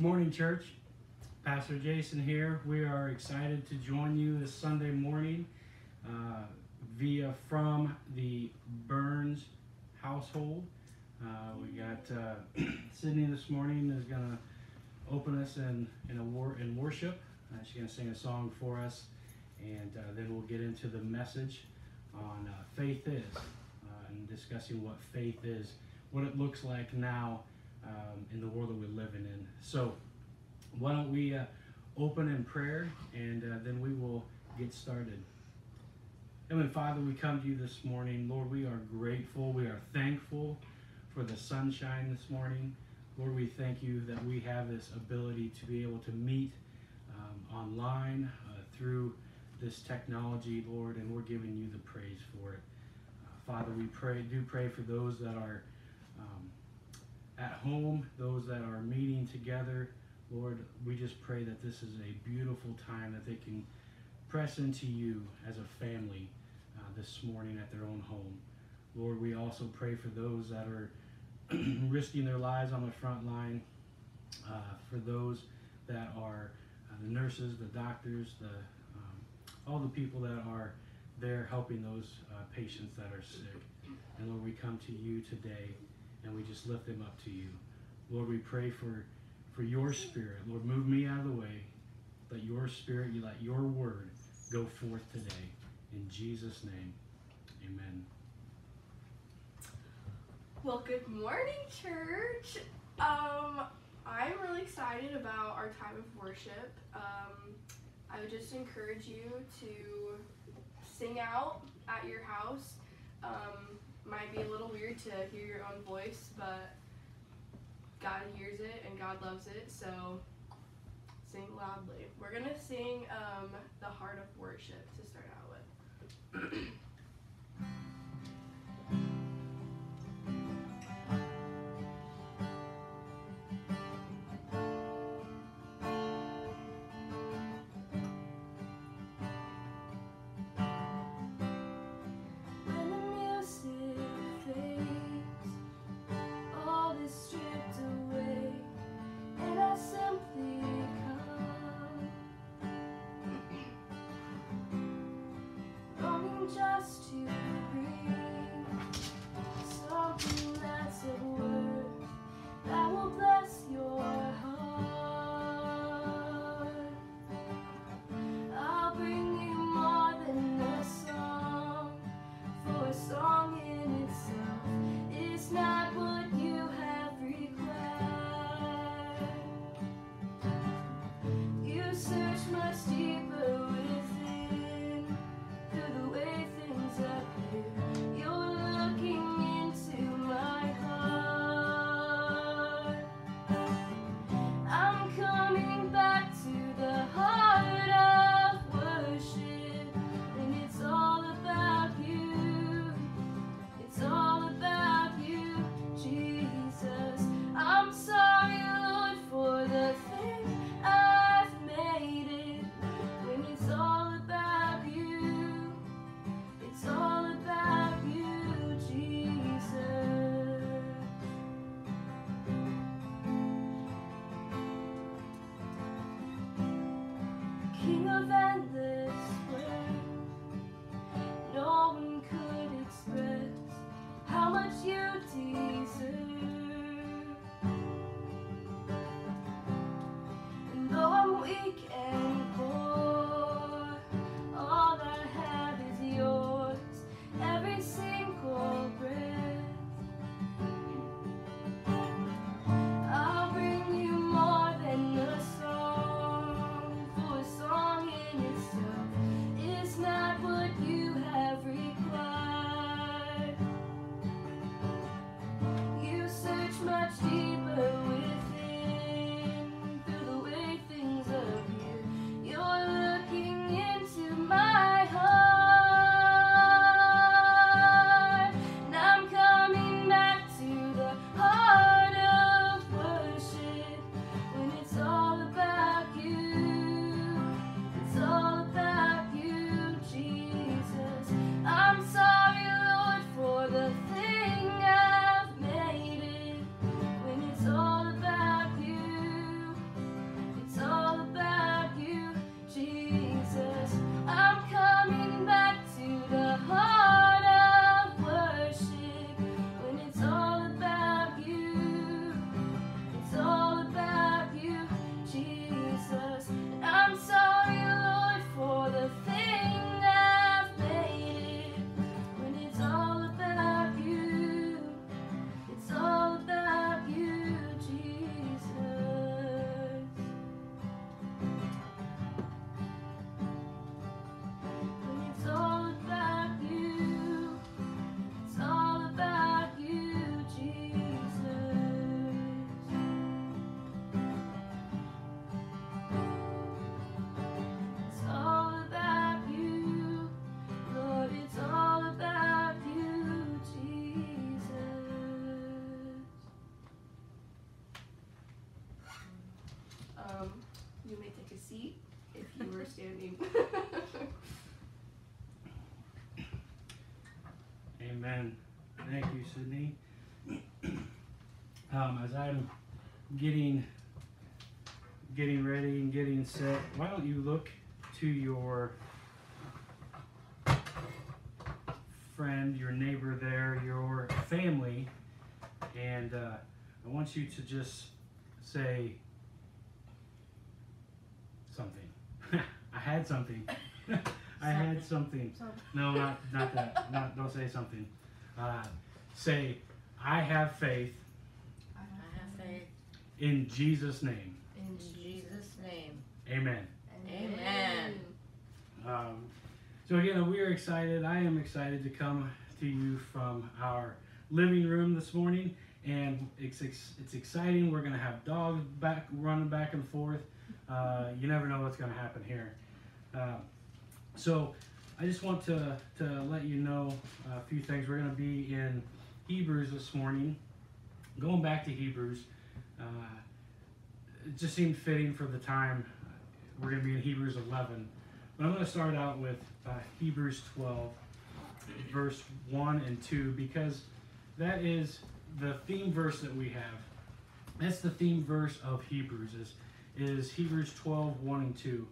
Good morning, church. Pastor Jason here. We are excited to join you this Sunday morning uh, via from the Burns household. Uh, we got uh, Sydney this morning is going to open us in, in, a war, in worship. Uh, she's going to sing a song for us, and uh, then we'll get into the message on uh, faith is and discussing what faith is, what it looks like now um, in the world that we're living in. So, why don't we uh, open in prayer and uh, then we will get started. Heavenly Father, we come to you this morning. Lord, we are grateful. We are thankful for the sunshine this morning. Lord, we thank you that we have this ability to be able to meet um, online uh, through this technology, Lord, and we're giving you the praise for it. Uh, Father, we pray, do pray for those that are at home, those that are meeting together. Lord, we just pray that this is a beautiful time that they can press into you as a family uh, this morning at their own home. Lord, we also pray for those that are risking their lives on the front line, uh, for those that are uh, the nurses, the doctors, the um, all the people that are there helping those uh, patients that are sick. And Lord, we come to you today and we just lift them up to you. Lord, we pray for, for your spirit. Lord, move me out of the way. Let your spirit, you let your word go forth today. In Jesus' name, amen. Well, good morning, church. Um, I'm really excited about our time of worship. Um, I would just encourage you to sing out at your house. Um, might be a little weird to hear your own voice, but God hears it and God loves it, so sing loudly. We're gonna sing um, the heart of worship to start out with. Amen. Thank you, Sydney. Um, as I'm getting getting ready and getting set, why don't you look to your friend, your neighbor there, your family, and uh, I want you to just say something. I had something. I had something. Something. No, not not that. Not don't say something. Uh, say, I have faith I I have faith in Jesus' name. in Jesus' name. Amen. Amen. Um, so again, we are excited. I am excited to come to you from our living room this morning, and it's ex- it's exciting. We're gonna have dogs back running back and forth. Uh, you never know what's gonna happen here. Uh, so I just want to to let you know a few things. We're gonna be in Hebrews this morning. Going back to Hebrews, uh, it just seemed fitting for the time. We're gonna be in Hebrews 11. But I'm going to start out with uh, Hebrews 12, verse 1 and 2, because that is the theme verse that we have. That's the theme verse of Hebrews, is, is Hebrews 12, 1 and 2.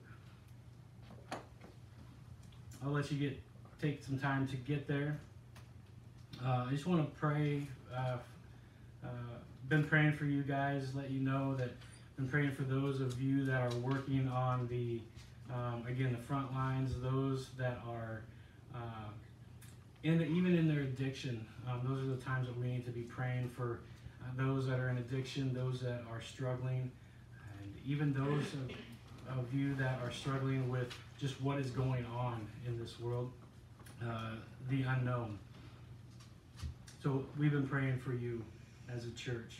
I'll let you get take some time to get there. Uh, I just want to pray. Uh, uh, been praying for you guys. Let you know that been praying for those of you that are working on the um, again the front lines those that are uh, in the, even in their addiction um, those are the times that we need to be praying for uh, those that are in addiction those that are struggling and even those of, of you that are struggling with just what is going on in this world uh, the unknown. So we've been praying for you as a church.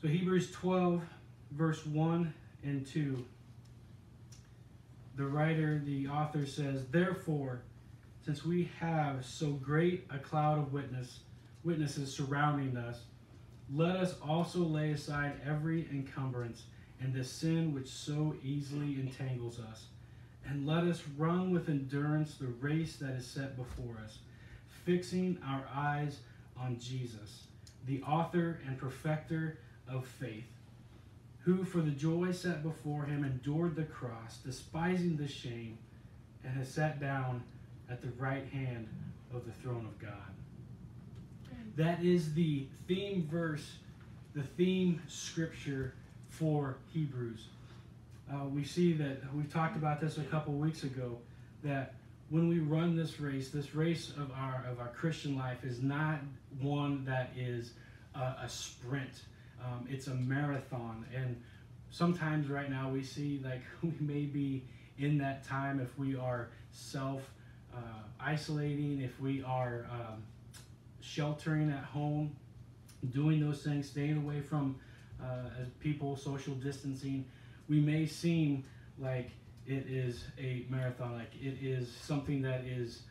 So hebrews 12 verse 1 and 2 the writer, the author says, Therefore, since we have so great a cloud of witness, witnesses surrounding us, let us also lay aside every encumbrance and the sin which so easily entangles us. And let us run with endurance the race that is set before us, fixing our eyes on Jesus, the author and perfecter of faith who for the joy set before him endured the cross, despising the shame, and has sat down at the right hand of the throne of God. That is the theme verse, the theme scripture for Hebrews. Uh, we see that we talked about this a couple weeks ago that when we run this race, this race of our of our Christian life is not one that is a, sprint um, it's a marathon, and sometimes right now we see like we may be in that time if we are self uh, isolating, if we are um, sheltering at home, doing those things, staying away from uh, people, social distancing. We may seem like it is a marathon, like it is something that is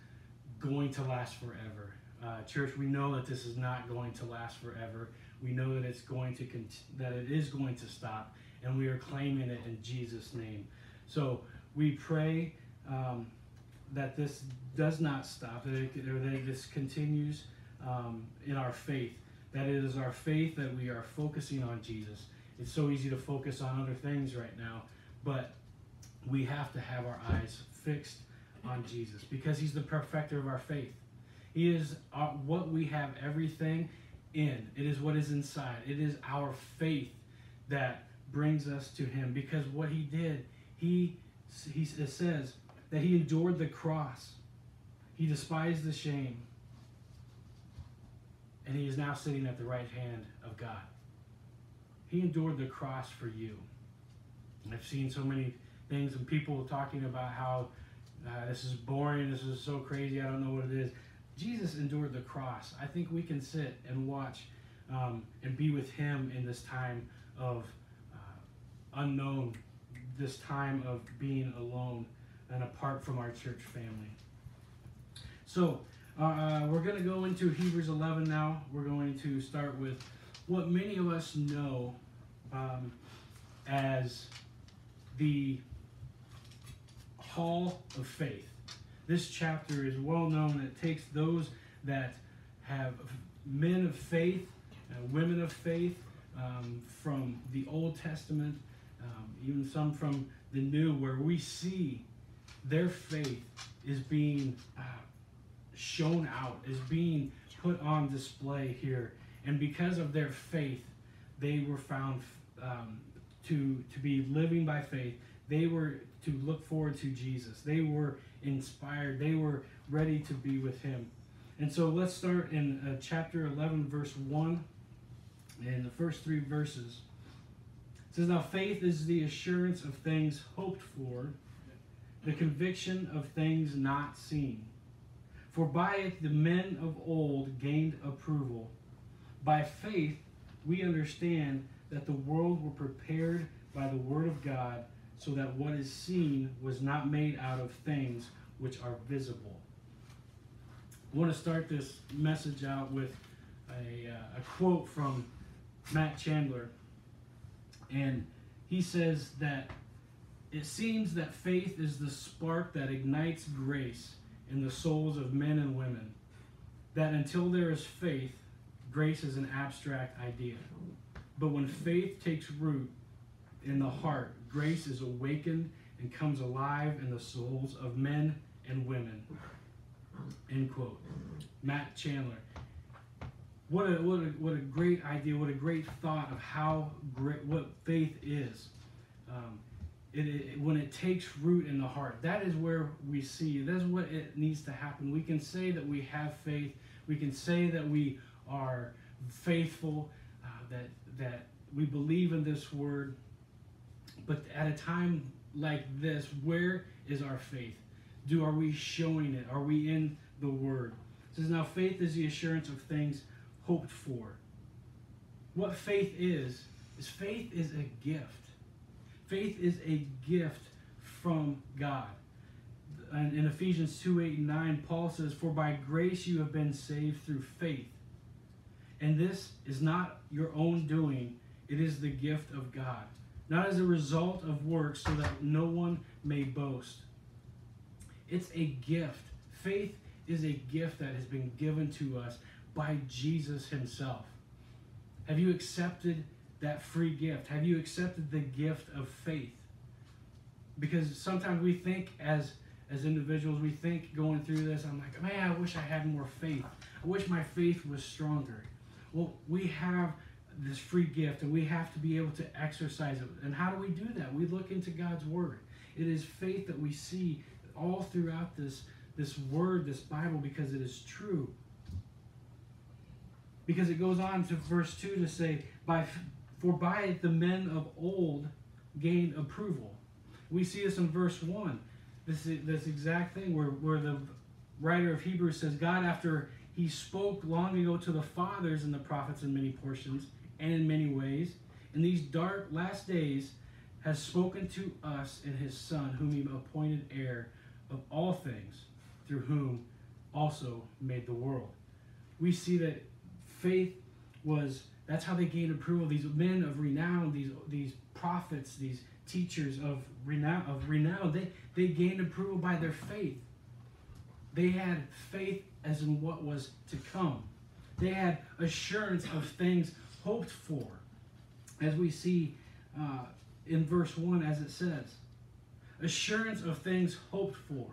going to last forever. Uh, church, we know that this is not going to last forever. We know that it's going to cont- that it is going to stop, and we are claiming it in Jesus' name. So we pray um, that this does not stop, that it, that this continues um, in our faith. That it is our faith that we are focusing on Jesus. It's so easy to focus on other things right now, but we have to have our eyes fixed on Jesus because He's the perfecter of our faith. He is our, what we have everything in. It is what is inside. It is our faith that brings us to Him because what He did, He, he says that He endured the cross, He despised the shame, and He is now sitting at the right hand of God. He endured the cross for you. I've seen so many things and people talking about how uh, this is boring, this is so crazy, I don't know what it is. Jesus endured the cross. I think we can sit and watch um, and be with Him in this time of uh, unknown, this time of being alone and apart from our church family. So, uh, uh, we're going to go into Hebrews 11 now. We're going to start with what many of us know um, as the hall of faith. This chapter is well known. It takes those that have men of faith, uh, women of faith um, from the Old Testament, um, even some from the New, where we see their faith is being uh, shown out, is being put on display here. And because of their faith, they were found um, to, to be living by faith. They were to look forward to Jesus. They were inspired. They were ready to be with Him. And so let's start in uh, chapter 11, verse 1, and the first three verses. It says, Now faith is the assurance of things hoped for, the conviction of things not seen. For by it the men of old gained approval. By faith we understand that the world were prepared by the word of God, so that what is seen was not made out of things which are visible. I want to start this message out with a, uh, a quote from Matt Chandler. And he says that it seems that faith is the spark that ignites grace in the souls of men and women. That until there is faith, grace is an abstract idea. But when faith takes root in the heart, grace is awakened and comes alive in the souls of men and women. End quote. Matt Chandler. What a, what a, what a great idea, what a great thought of how great, what faith is. Um, it, it, when it takes root in the heart, that is where we see, that's what it needs to happen. We can say that we have faith, we can say that we are faithful, that, that we believe in this word, but at a time like this, where is our faith? Do are we showing it? Are we in the word? It says now faith is the assurance of things hoped for. What faith is, is faith is a gift. Faith is a gift from God. And in Ephesians 2 8 and 9, Paul says, For by grace you have been saved through faith. And this is not your own doing, it is the gift of God, not as a result of works, so that no one may boast. It's a gift. Faith is a gift that has been given to us by Jesus Himself. Have you accepted that free gift? Have you accepted the gift of faith? Because sometimes we think as as individuals, we think going through this, I'm like, man, I wish I had more faith. I wish my faith was stronger. Well, we have this free gift and we have to be able to exercise it. And how do we do that? We look into God's word. It is faith that we see all throughout this this word, this Bible, because it is true. Because it goes on to verse 2 to say, by, For by it the men of old gained approval. We see this in verse 1. This, this exact thing where, where the writer of Hebrews says, God, after he spoke long ago to the fathers and the prophets in many portions and in many ways, in these dark last days, has spoken to us in his Son, whom he appointed heir of all things, through whom also made the world. We see that faith was that's how they gained approval. These men of renown, these these prophets, these teachers of renown of renown, they, they gained approval by their faith. They had faith as in what was to come. They had assurance of things hoped for. As we see uh, in verse 1, as it says, assurance of things hoped for.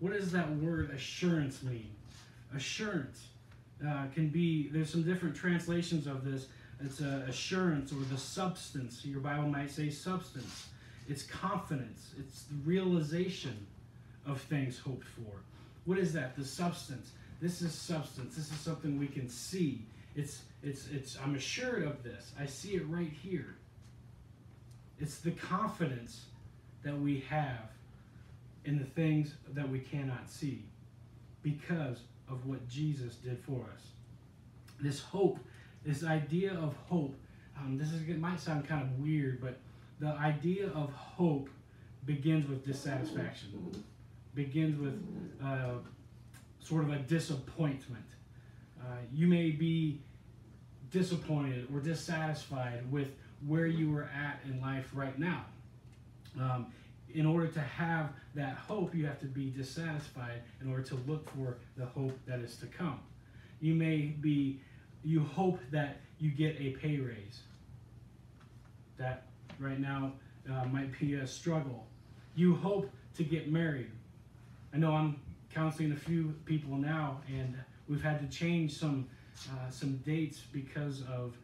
What does that word assurance mean? Assurance uh, can be, there's some different translations of this. It's assurance or the substance. Your Bible might say substance. It's confidence. It's the realization of things hoped for. What is that? The substance. This is substance. This is something we can see. It's it's it's I'm assured of this. I see it right here. It's the confidence that we have in the things that we cannot see because of what Jesus did for us. This hope, this idea of hope, um, this is it might sound kind of weird, but the idea of hope begins with dissatisfaction, begins with uh, sort of a disappointment. Uh, you may be disappointed or dissatisfied with where you are at in life right now. Um, in order to have that hope, you have to be dissatisfied in order to look for the hope that is to come. You may be, you hope that you get a pay raise. That right now uh, might be a struggle. You hope to get married. I know I'm counseling a few people now, and we've had to change some uh, some dates because of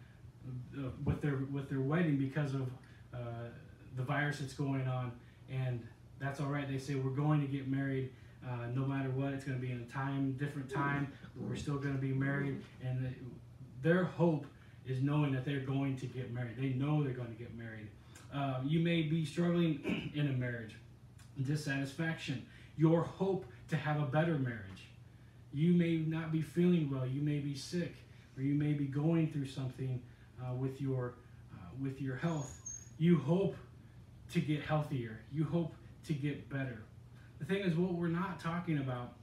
uh, with their with their wedding because of uh, the virus that's going on, and that's all right. They say we're going to get married. Uh, no matter what, it's going to be in a time, different time. But we're still going to be married, and the, their hope is knowing that they're going to get married. They know they're going to get married. Uh, you may be struggling in a marriage, dissatisfaction, your hope to have a better marriage. You may not be feeling well. You may be sick, or you may be going through something uh, with your uh, with your health. You hope to get healthier. You hope to get better. The thing is, what we're not talking about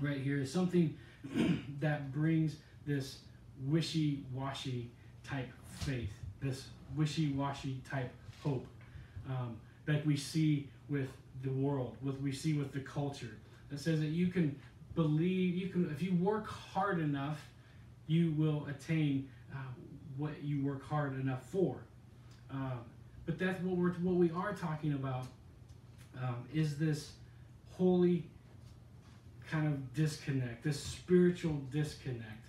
right here is something that brings this wishy-washy type faith, this wishy-washy type hope, um, like we see with the world, what we see with the culture, that says that you can believe, you can, if you work hard enough, you will attain uh, what you work hard enough for. Um, but that's what we're, what we are talking about um, is this holy kind of disconnect, this spiritual disconnect.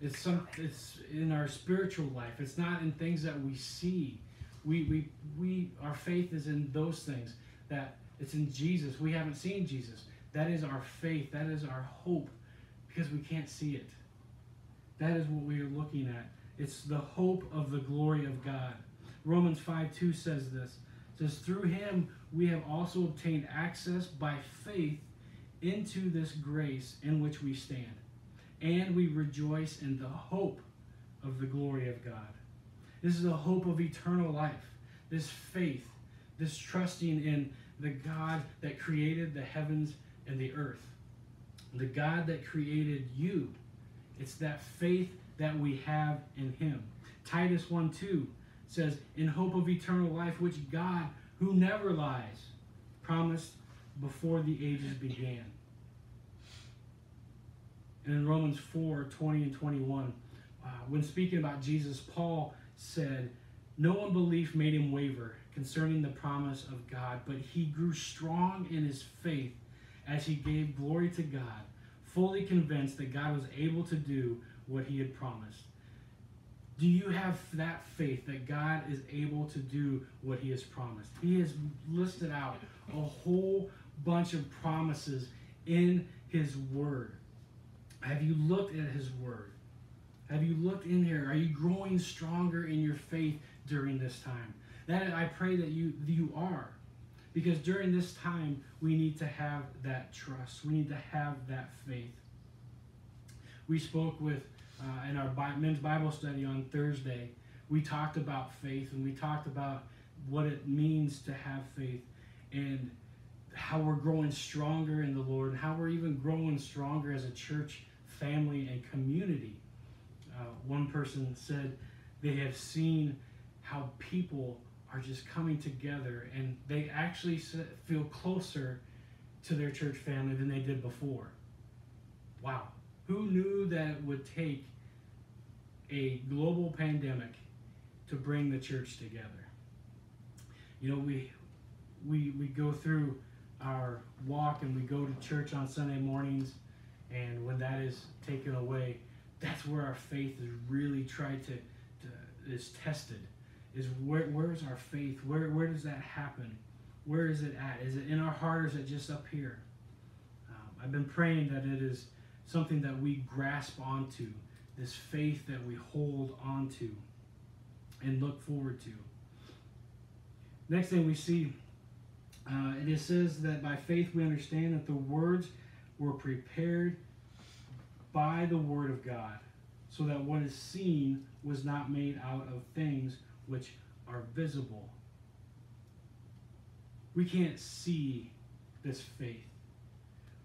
It's some, it's in our spiritual life. It's not in things that we see. We, we, we, our faith is in those things that it's in Jesus. We haven't seen Jesus. That is our faith. That is our hope because we can't see it. That is what we are looking at. It's the hope of the glory of God. Romans 5 2 says this. It says, Through him we have also obtained access by faith into this grace in which we stand. And we rejoice in the hope of the glory of God. This is the hope of eternal life. This faith, this trusting in the God that created the heavens and the earth, the God that created you. It's that faith that we have in Him. Titus 1 2 says, In hope of eternal life, which God, who never lies, promised before the ages began. And in Romans 4 20 and 21, uh, when speaking about Jesus, Paul said, No unbelief made him waver concerning the promise of God, but he grew strong in his faith as he gave glory to God, fully convinced that God was able to do what he had promised. Do you have that faith that God is able to do what he has promised? He has listed out a whole bunch of promises in his word. Have you looked at his word? Have you looked in here? Are you growing stronger in your faith during this time? That I pray that you you are. Because during this time we need to have that trust. We need to have that faith. We spoke with uh, in our Bi- men's Bible study on Thursday. We talked about faith and we talked about what it means to have faith and how we're growing stronger in the Lord and how we're even growing stronger as a church family and community. Uh, one person said they have seen how people are just coming together and they actually feel closer to their church family than they did before. Wow. Who knew that it would take a global pandemic to bring the church together? You know, we we we go through our walk and we go to church on Sunday mornings and when that is taken away, that's where our faith is really tried to, to is tested. Is where where's our faith? Where where does that happen? Where is it at? Is it in our heart or is it just up here? Um, I've been praying that it is something that we grasp onto, this faith that we hold onto and look forward to. Next thing we see, uh, it says that by faith we understand that the words were prepared by the word of God, so that what is seen was not made out of things which are visible. We can't see this faith.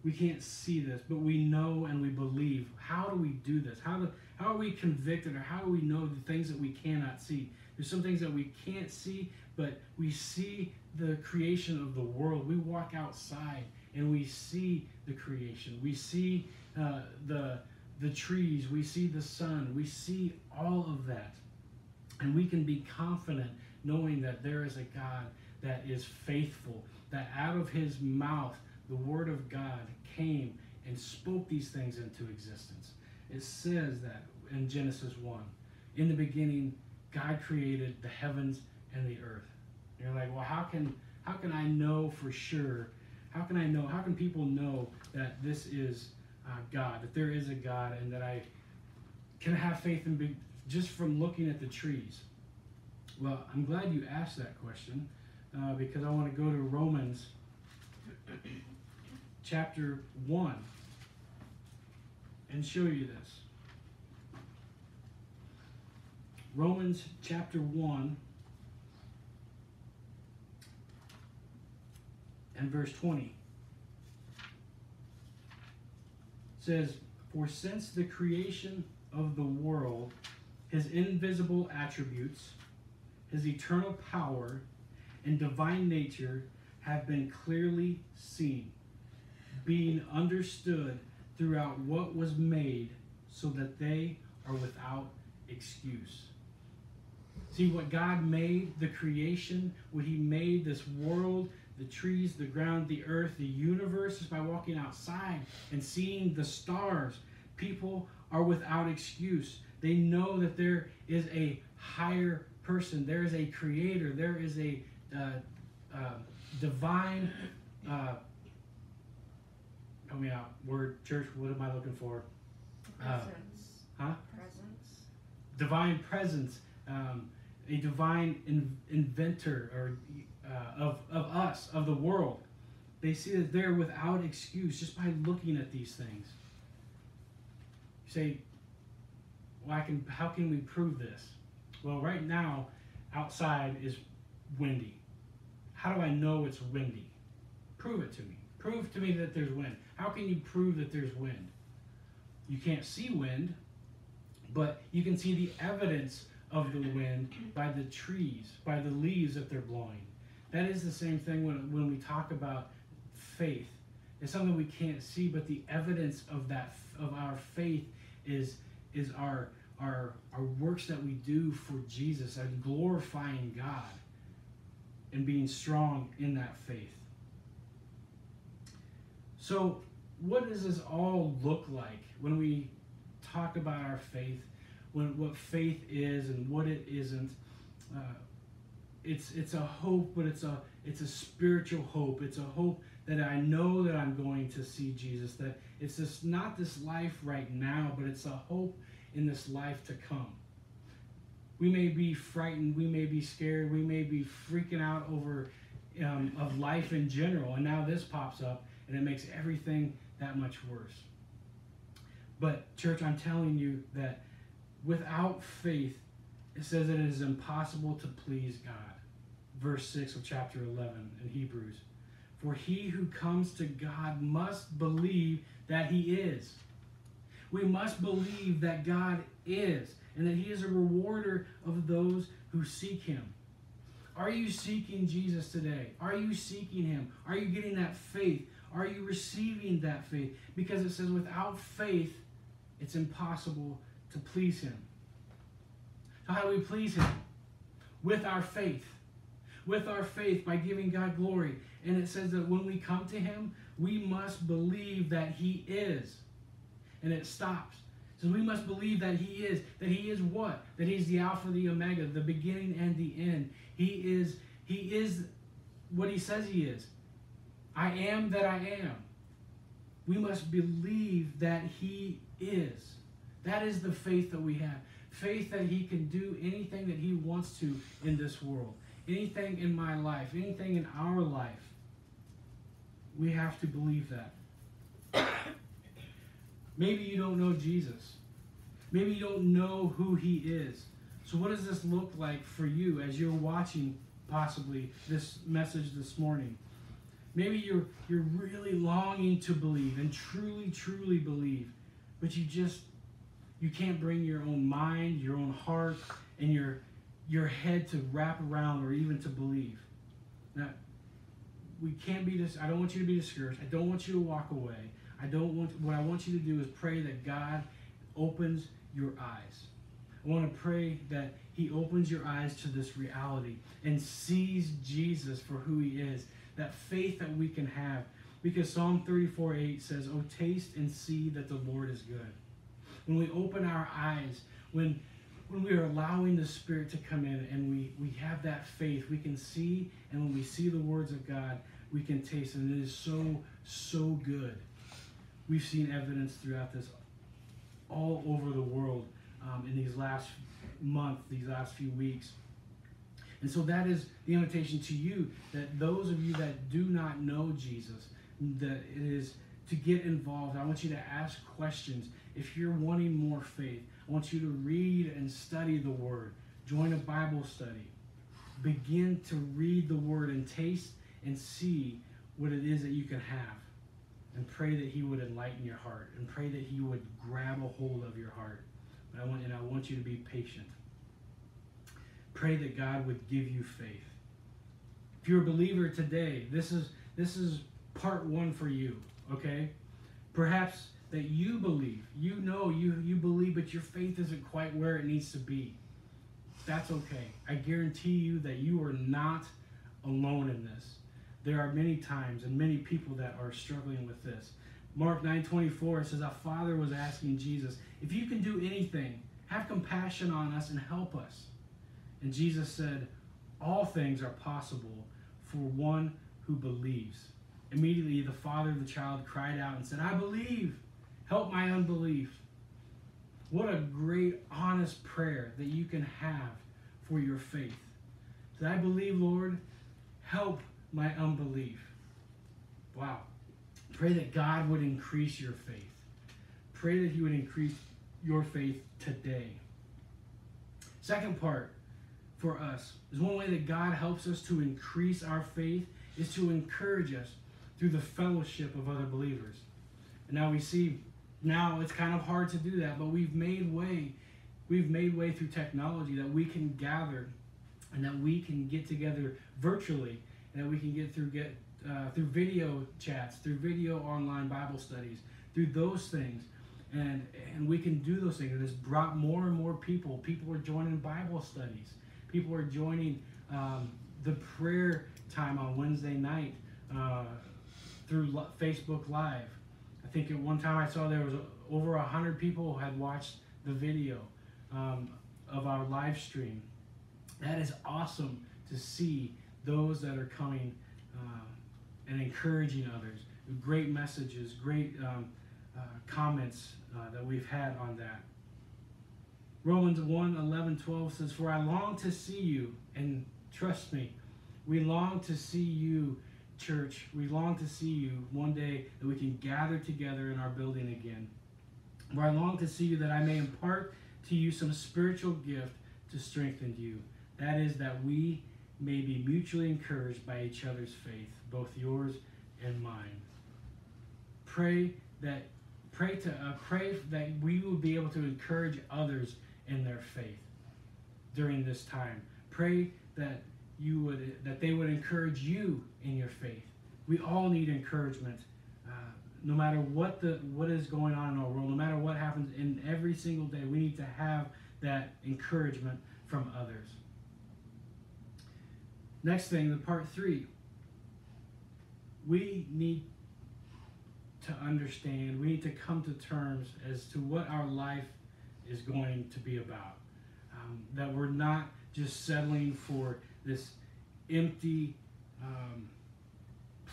We can't see this, but we know and we believe. How do we do this? How, do, how are we convicted or how do we know the things that we cannot see? There's some things that we can't see, but we see the creation of the world. We walk outside and we see the creation. We see uh, the the trees. We see the sun. We see all of that, and we can be confident knowing that there is a God that is faithful. That out of His mouth, the Word of God came and spoke these things into existence. It says that in Genesis one, in the beginning, God created the heavens and the earth. You're like, well, how can how can I know for sure? How can I know? How can people know that this is uh, God, that there is a God, and that I can have faith in be, just from looking at the trees? Well, I'm glad you asked that question uh, because I want to go to Romans chapter 1 and show you this. Romans chapter 1 and verse 20 says, For since the creation of the world, his invisible attributes, his eternal power, and divine nature have been clearly seen, being understood throughout what was made, so that they are without excuse. See what God made, the creation, what He made, this world, the trees, the ground, the earth, the universe, is by walking outside and seeing the stars. People are without excuse. They know that there is a higher person, there is a creator, there is a uh, uh, divine. Uh, help me out. Word, church, what am I looking for? Uh, Presence. huh? Presence. divine presence, um, a divine in, inventor or of the world. They see that they're without excuse just by looking at these things. You say, well, I can, how can we prove this? Well, right now, outside is windy. How do I know it's windy? Prove it to me. Prove to me that there's wind. How can you prove that there's wind? You can't see wind, but you can see the evidence of the wind by the trees, by the leaves that they're blowing. That is the same thing when, when we talk about faith. It's something we can't see, but the evidence of that of our faith is is our our our works that we do for Jesus and glorifying God and being strong in that faith. So, what does this all look like when we talk about our faith? When what faith is and what it isn't? Uh, it's it's a hope, but it's a it's a spiritual hope. It's a hope that I know that I'm going to see Jesus. That it's just not this life right now, but it's a hope in this life to come. We may be frightened, we may be scared, we may be freaking out over um, of life in general, and now this pops up and it makes everything that much worse. But church, I'm telling you that without faith, it says that it is impossible to please God. Verse 6 of chapter 11 in Hebrews. For he who comes to God must believe that he is. We must believe that God is and that he is a rewarder of those who seek him. Are you seeking Jesus today? Are you seeking him? Are you getting that faith? Are you receiving that faith? Because it says without faith, it's impossible to please him. So, how do we please him? With our faith. With our faith by giving God glory. And it says that when we come to him, we must believe that he is. And it stops. So we must believe that he is. That he is what? That he's the Alpha, the Omega, the beginning and the end. He is, he is what he says he is. I am that I am. We must believe that he is. That is the faith that we have. Faith that he can do anything that he wants to in this world. Anything in my life, anything in our life. We have to believe that. Maybe you don't know Jesus. Maybe you don't know who he is. So, what does this look like for you as you're watching possibly this message this morning? Maybe you're you're really longing to believe and truly, truly believe, but you just you can't bring your own mind, your own heart, and your your head to wrap around or even to believe. Now, we can't be this. I don't want you to be discouraged. I don't want you to walk away. I don't want. What I want you to do is pray that God opens your eyes. I want to pray that He opens your eyes to this reality and sees Jesus for who He is. That faith that we can have. Because Psalm 34 8 says, Oh, taste and see that the Lord is good. When we open our eyes, when when we are allowing the Spirit to come in and we, we have that faith, we can see, and when we see the words of God, we can taste. And it is so, so good. We've seen evidence throughout this all over the world um, in these last month, these last few weeks. And so that is the invitation to you that those of you that do not know Jesus, that it is to get involved. I want you to ask questions. If you're wanting more faith, I want you to read and study the Word. Join a Bible study. Begin to read the Word and taste and see what it is that you can have. And pray that He would enlighten your heart and pray that He would grab a hold of your heart. But I want, and I want you to be patient. Pray that God would give you faith. If you're a believer today, this is this is part one for you, okay? Perhaps that you believe. You know you you believe, but your faith isn't quite where it needs to be. That's okay. I guarantee you that you are not alone in this. There are many times and many people that are struggling with this. Mark 9:24 says a father was asking Jesus, "If you can do anything, have compassion on us and help us." And Jesus said, "All things are possible for one who believes." Immediately the father of the child cried out and said, "I believe. Help my unbelief." What a great honest prayer that you can have for your faith. That I believe, Lord, help my unbelief. Wow. Pray that God would increase your faith. Pray that He would increase your faith today. Second part for us is one way that God helps us to increase our faith is to encourage us through the fellowship of other believers. And now we see now it's kind of hard to do that, but we've made way. We've made way through technology that we can gather and that we can get together virtually and that we can get through get uh, through video chats, through video online Bible studies, through those things. And, and we can do those things. And it's brought more and more people. People are joining Bible studies. People are joining um, the prayer time on Wednesday night uh, through Facebook Live. I think at one time I saw there was over a hundred people who had watched the video um, of our live stream. That is awesome to see those that are coming uh, and encouraging others. Great messages, great um, uh, comments uh, that we've had on that. Romans 1 11, 12 says, For I long to see you, and trust me, we long to see you, church. We long to see you one day that we can gather together in our building again. For I long to see you that I may impart to you some spiritual gift to strengthen you. That is, that we may be mutually encouraged by each other's faith, both yours and mine. Pray that pray to uh, pray that we will be able to encourage others in their faith during this time. Pray that you would that they would encourage you in your faith. We all need encouragement, uh, no matter what the what is going on in our world, no matter what happens in every single day. We need to have that encouragement from others. Next thing, the part three. We need to understand, we need to come to terms as to what our life is going to be about. Um, that we're not just settling for this empty um,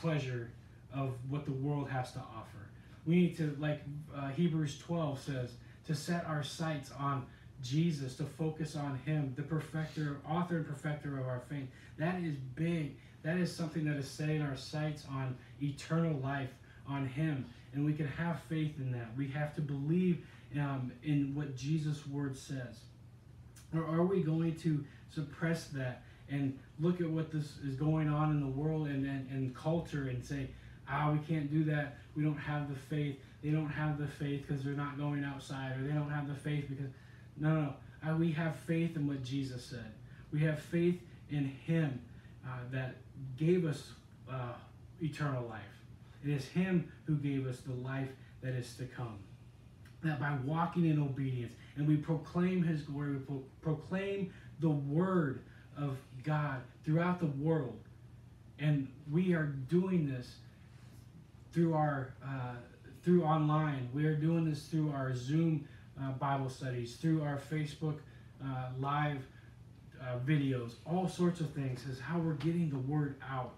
pleasure of what the world has to offer. We need to, like uh, Hebrews 12 says, to set our sights on Jesus, to focus on Him, the perfecter, author and perfecter of our faith. That is big. That is something that is setting our sights on eternal life, on Him. And we can have faith in that. We have to believe um, in what Jesus' word says. Or are we going to suppress that and look at what this is going on in the world and, and, and culture and say, ah, we can't do that. We don't have the faith. They don't have the faith because they're not going outside, or they don't have the faith because, no, no, no. We have faith in what Jesus said. We have faith in Him uh, that gave us uh, eternal life. It is Him who gave us the life that is to come. That by walking in obedience and we proclaim His glory, we pro- proclaim the Word of God throughout the world. And we are doing this through our uh, through online. We are doing this through our Zoom uh, Bible studies, through our Facebook uh, live uh, videos, all sorts of things is how we're getting the word out.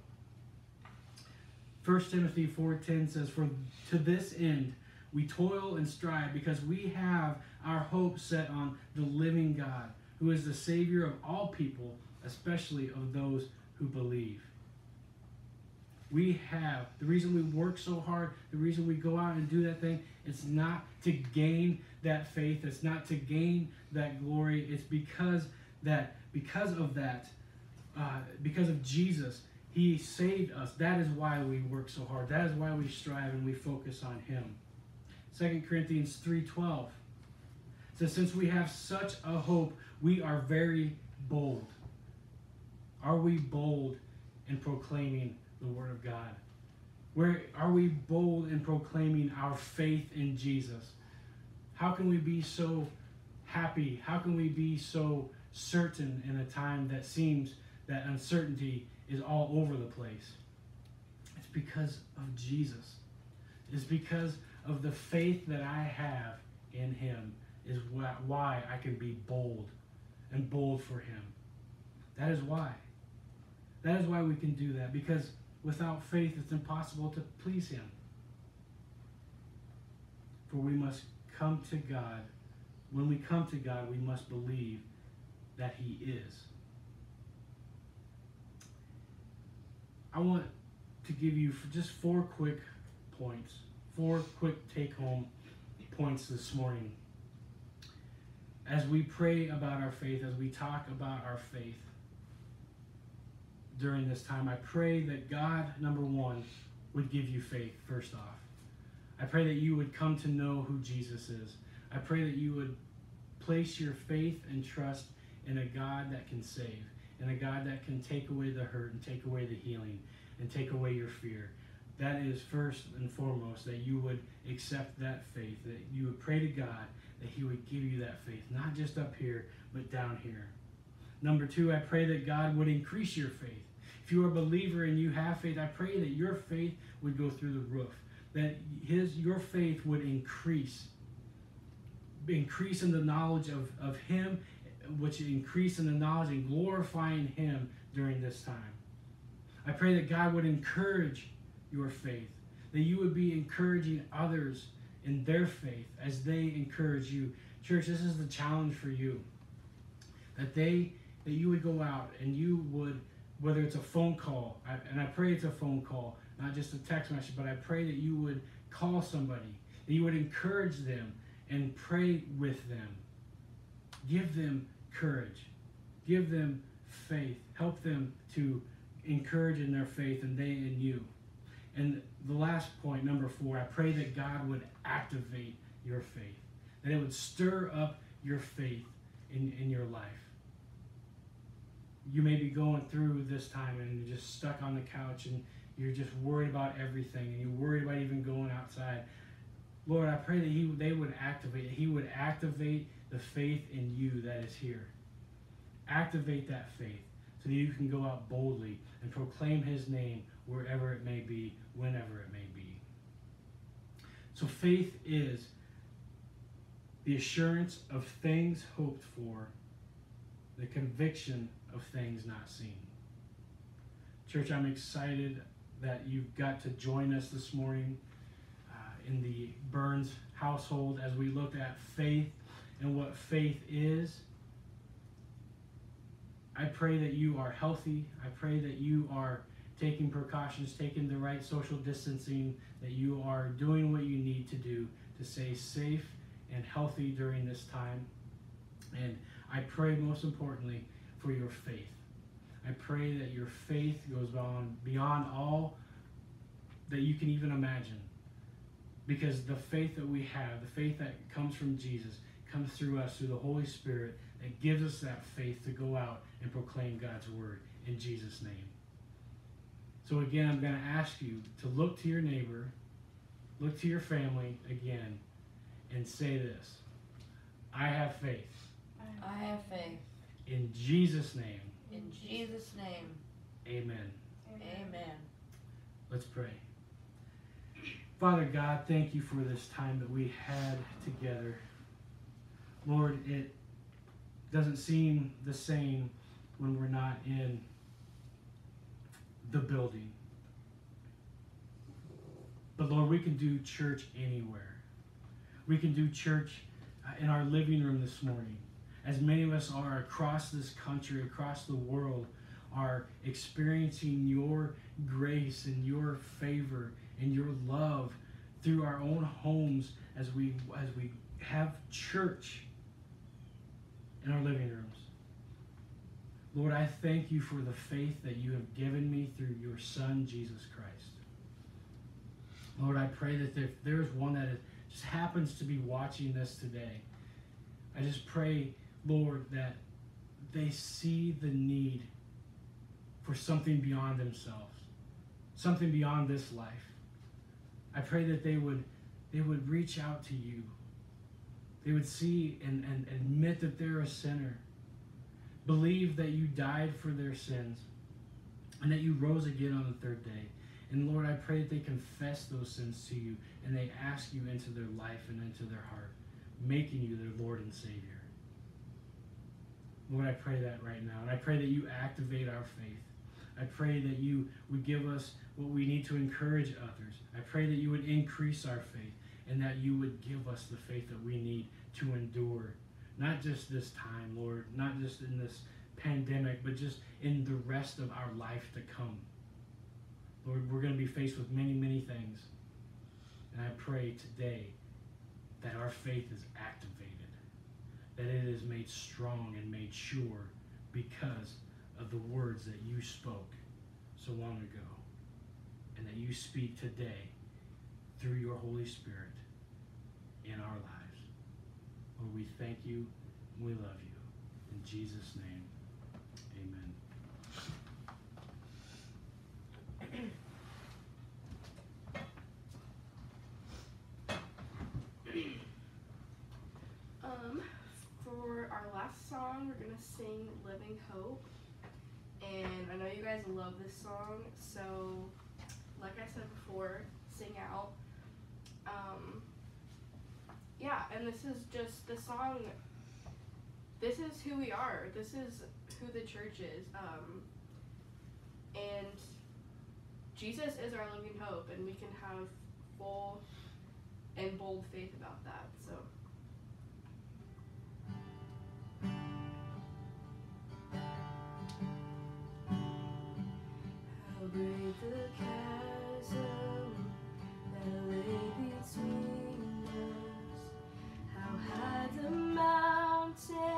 1 Timothy 4:10 says, "For to this end we toil and strive, because we have our hope set on the living God, who is the Savior of all people, especially of those who believe." We have the reason we work so hard, the reason we go out and do that thing, it's not to gain that faith, it's not to gain that glory, it's because that because of that, uh, because of Jesus, He saved us. That is why we work so hard. That is why we strive and we focus on Him. 2 Corinthians 3:12 says, Since we have such a hope, we are very bold. Are we bold in proclaiming the Word of God? Where are we bold in proclaiming our faith in Jesus? How can we be so happy? How can we be so certain in a time that seems that uncertainty is all over the place? It's because of Jesus. It's because of the faith that I have in Him, is why I can be bold and bold for Him. That is why. That is why we can do that, because without faith it's impossible to please Him. For we must come to God. When we come to God, we must believe that He is. I want to give you just four quick points, four quick take home points this morning. As we pray about our faith, as we talk about our faith during this time, I pray that God, number one, would give you faith, first off. I pray that you would come to know who Jesus is. I pray that you would place your faith and trust in a God that can save, in a God that can take away the hurt and take away the healing and take away your fear. That is first and foremost that you would accept that faith, that you would pray to God that He would give you that faith, not just up here, but down here. Number two, I pray that God would increase your faith. If you are a believer and you have faith, I pray that your faith would go through the roof, that his your faith would increase. Increase in the knowledge of, of Him, which increase in the knowledge and glorifying Him during this time. I pray that God would encourage your faith, that you would be encouraging others in their faith as they encourage you. Church, this is the challenge for you. That they that you would go out and you would, whether it's a phone call, and I pray it's a phone call, not just a text message, but I pray that you would call somebody, that you would encourage them and pray with them. Give them courage. Give them faith. Help them to encourage in their faith and they in you. And the last point, number four, I pray that God would activate your faith, that it would stir up your faith in, in your life. You may be going through this time and you're just stuck on the couch and you're just worried about everything and you're worried about even going outside. Lord, I pray that he, they would activate, He would activate the faith in you that is here. Activate that faith so that you can go out boldly and proclaim His name wherever it may be, whenever it may be. So faith is the assurance of things hoped for, the conviction of things not seen. Church, I'm excited that you've got to join us this morning uh, in the Burns household as we look at faith and what faith is. I pray that you are healthy. I pray that you are taking precautions, taking the right social distancing, that you are doing what you need to do to stay safe and healthy during this time. And I pray most importantly for your faith. I pray that your faith goes on beyond all that you can even imagine. Because the faith that we have, the faith that comes from Jesus, comes through us through the Holy Spirit that gives us that faith to go out and proclaim God's word in Jesus' name. So, again, I'm going to ask you to look to your neighbor, look to your family again, and say this I have faith. I have faith. In Jesus' name, In Jesus' name. amen. Amen. Let's pray. Father God, thank you for this time that we had together. Lord, it doesn't seem the same when we're not in the building. But Lord, we can do church anywhere. We can do church uh, in our living room this morning. As many of us are across this country, across the world, are experiencing your grace and your favor and your love through our own homes as we as we have church in our living rooms. Lord, I thank you for the faith that you have given me through your son Jesus Christ. Lord, I pray that if there's one that just happens to be watching this today, I just pray, Lord, that they see the need for something beyond themselves, something beyond this life. I pray that they would they would reach out to you. They would see and, and admit that they're a sinner. Believe that you died for their sins and that you rose again on the third day. And Lord, I pray that they confess those sins to you and they ask you into their life and into their heart, making you their Lord and Savior. Lord, I pray that right now. And I pray that you activate our faith. I pray that you would give us what we need to encourage others. I pray that you would increase our faith and that you would give us the faith that we need to endure. Not just this time, Lord, not just in this pandemic, but just in the rest of our life to come. Lord, we're going to be faced with many, many things. And I pray today that our faith is activated, that it is made strong and made sure because of the words that you spoke so long ago and that you speak today through your Holy Spirit in our lives. Lord, we thank you and we love you. In Jesus' name, amen. Um, for song, we're gonna sing "Living Hope," and I know you guys love this song. So, like I said before, sing out. Um, yeah, and this is just the song. This is who we are. This is who the church is. Um, and Jesus is our living hope, and we can have full and bold faith about that. So. Mountain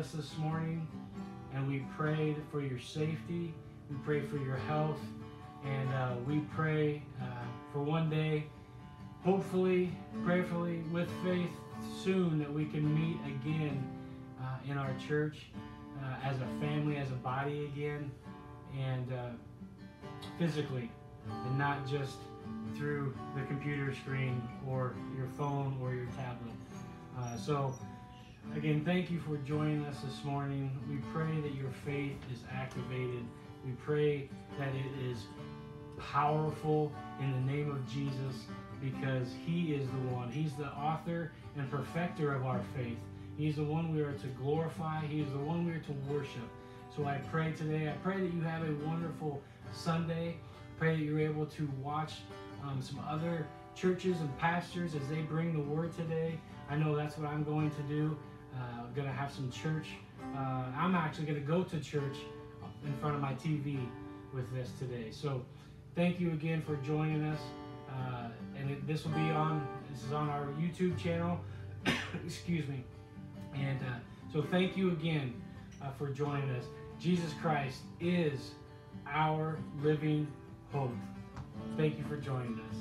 us this morning, and we pray for your safety. We pray for your health, and uh, we pray uh, for one day, hopefully, prayerfully, with faith, soon that we can meet again uh, in our church uh, as a family, as a body again, and uh, physically, and not just through the computer screen or your phone or your tablet. Uh, so, again, thank you for joining us this morning. We pray that your faith is activated. We pray that it is powerful in the name of Jesus because He is the one. He's the author and perfecter of our faith. He's the one we are to glorify. He is the one we are to worship. So I pray today, I pray that you have a wonderful Sunday. Pray that you're able to watch um, some other churches and pastors as they bring the word today. I know that's what I'm going to do. Uh, to have some church. Uh, I'm actually to go to church in front of my TV with this today. So thank you again for joining us. Uh, and it, this will be on, this is on our YouTube channel. Excuse me. And uh, so thank you again uh, for joining us. Jesus Christ is our living hope. Thank you for joining us.